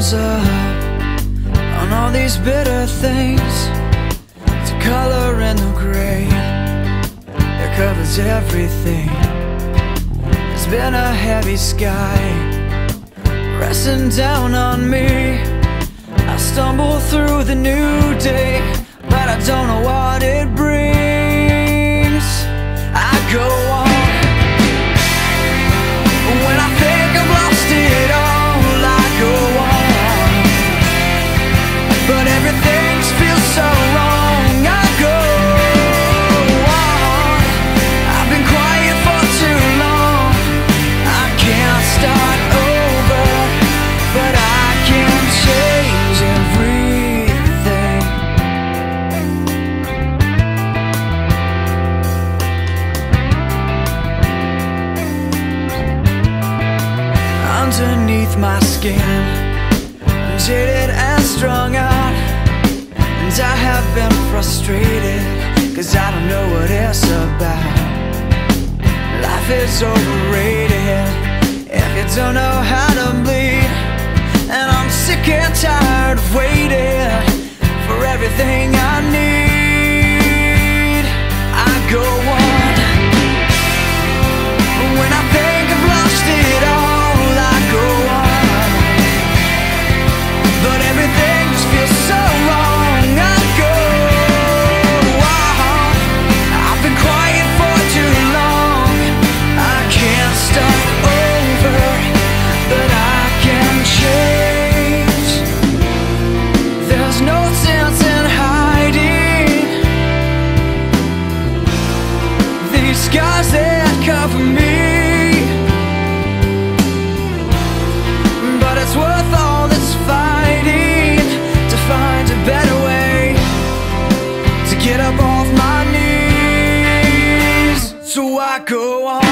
up on all these bitter things. It's a color in the gray that covers everything. There's been a heavy sky pressing down on me. I stumble through the new day, but I don't know what Underneath my skin, jaded and strung out. And I have been frustrated, cause I don't know what it's about. Life is overrated if you don't know how to bleed. And I'm sick and tired of waiting. Go on?